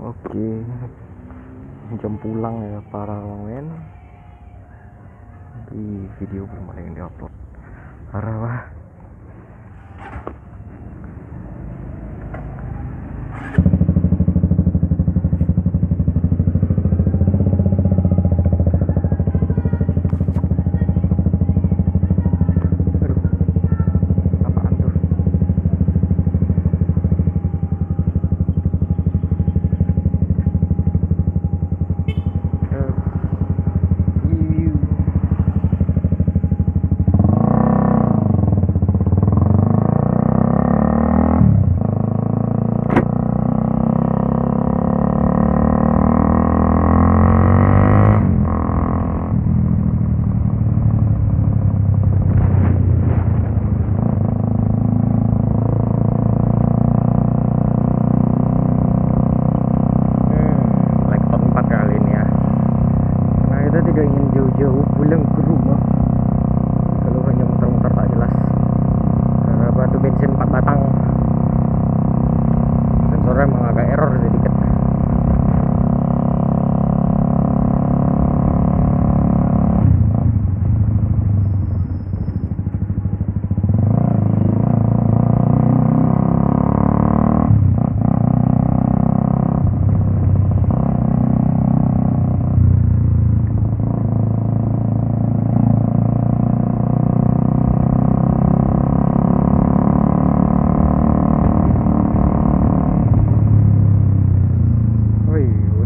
Oke. Jam pulang ya para men. Di video belum ada yang diupload. Parah wah.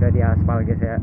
udah di aspal guys ya.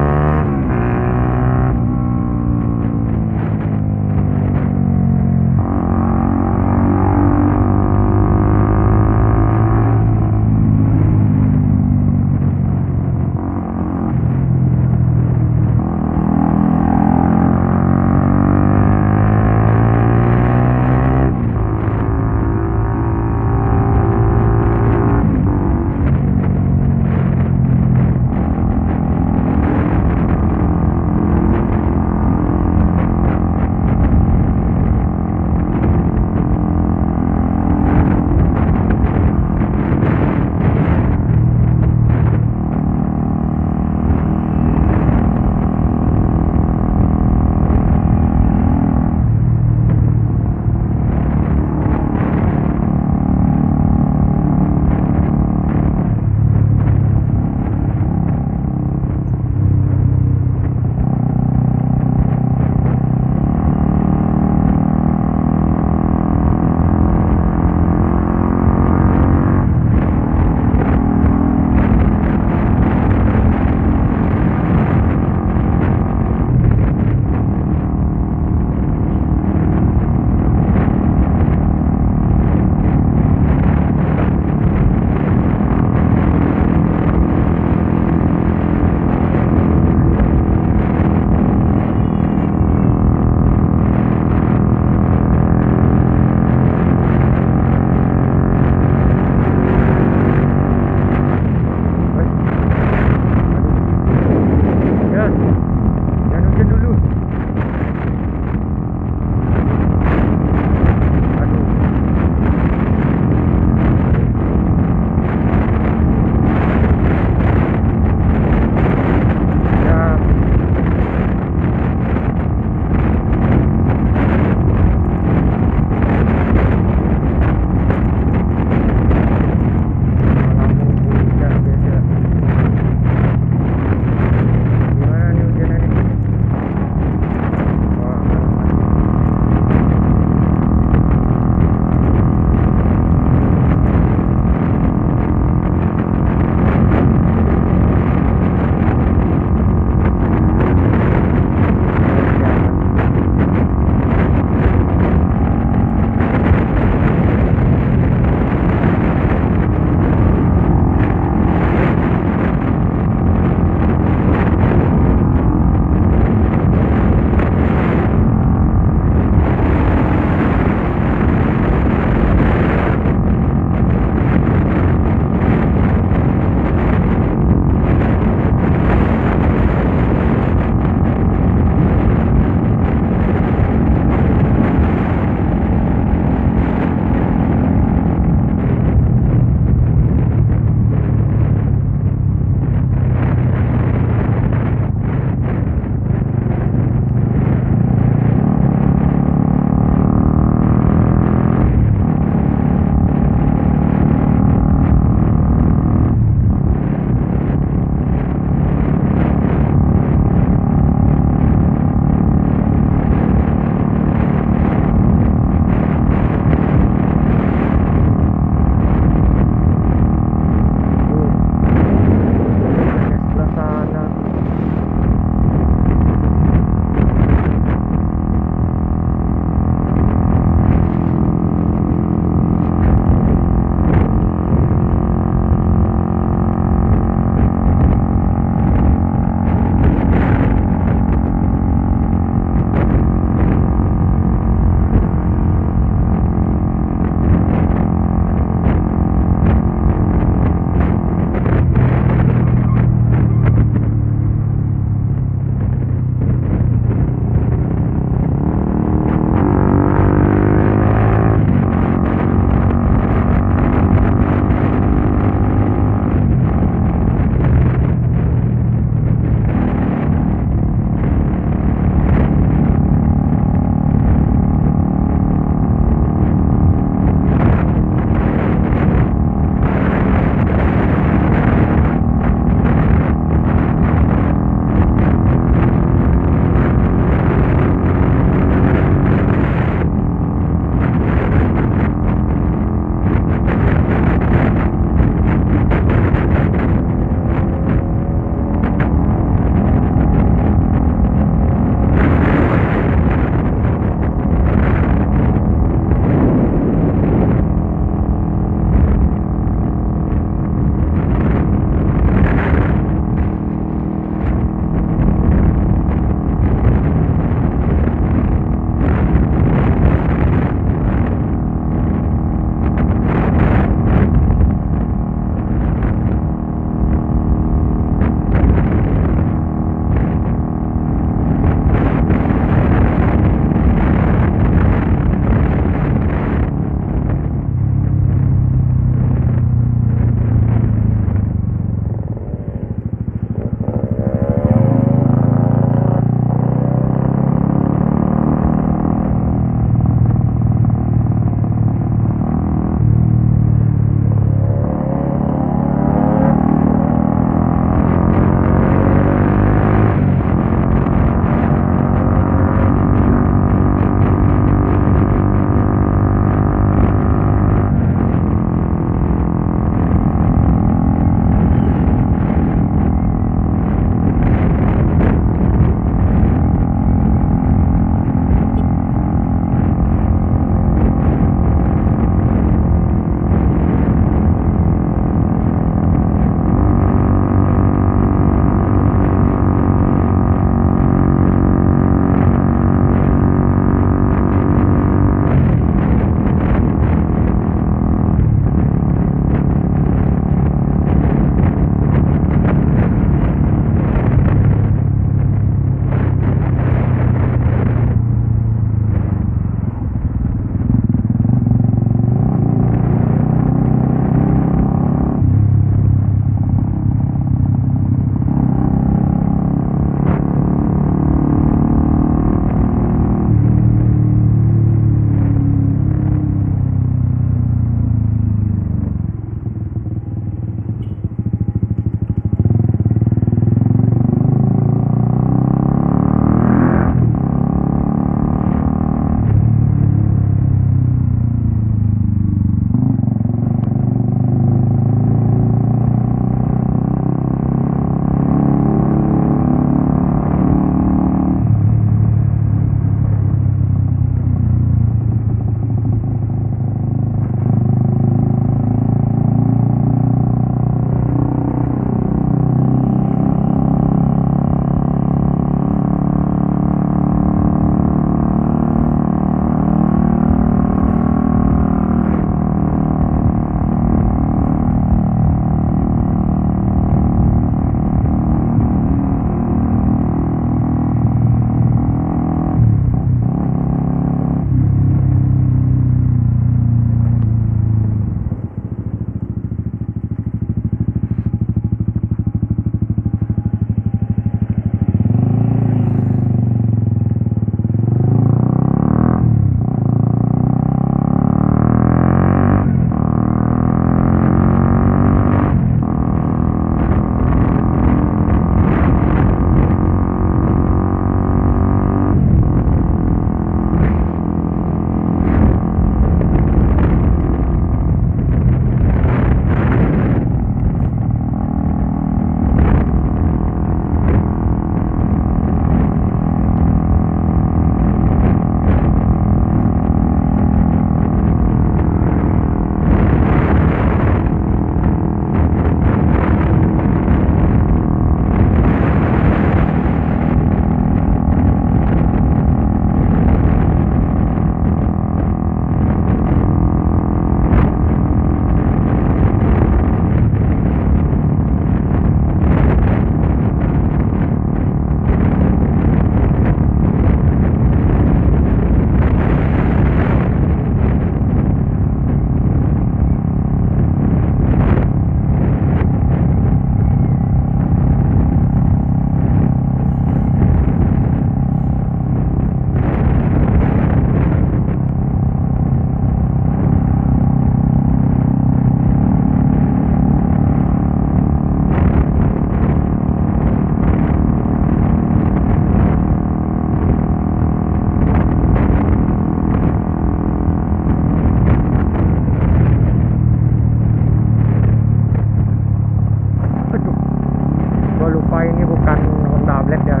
gue lupa ini bukan Honda Blade ya.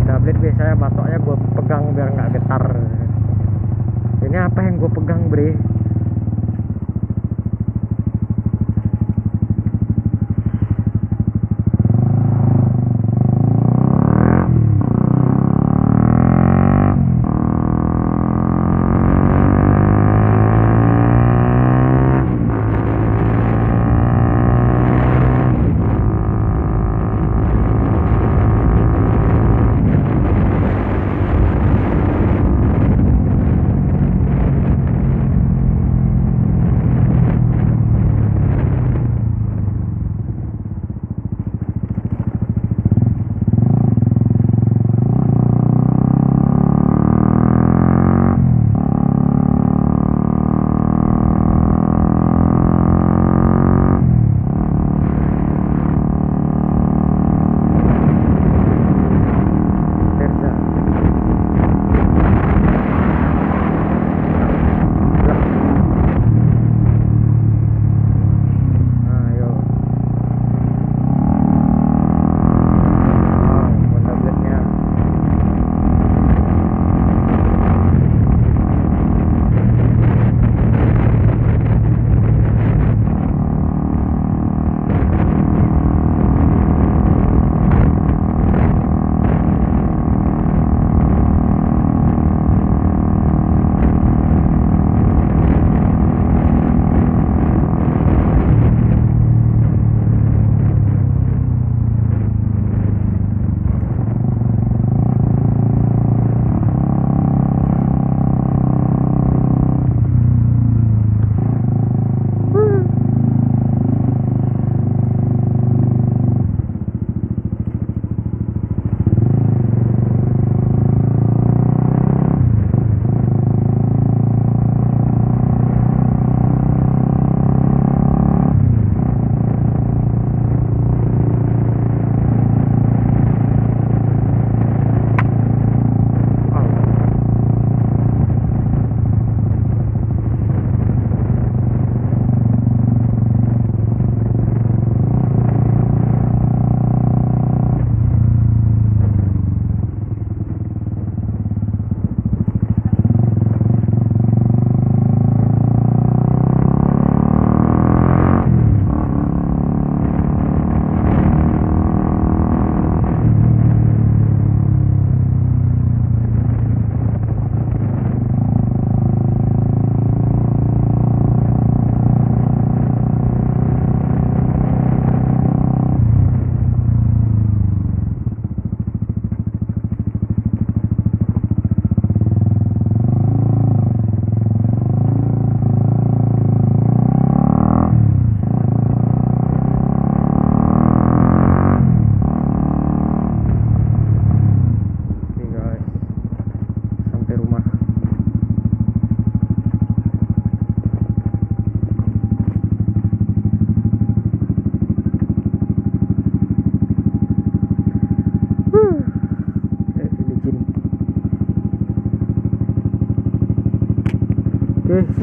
Honda Blade biasanya batoknya gue pegang biar nggak getar. Ini apa yang gue pegang bre?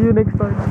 You next time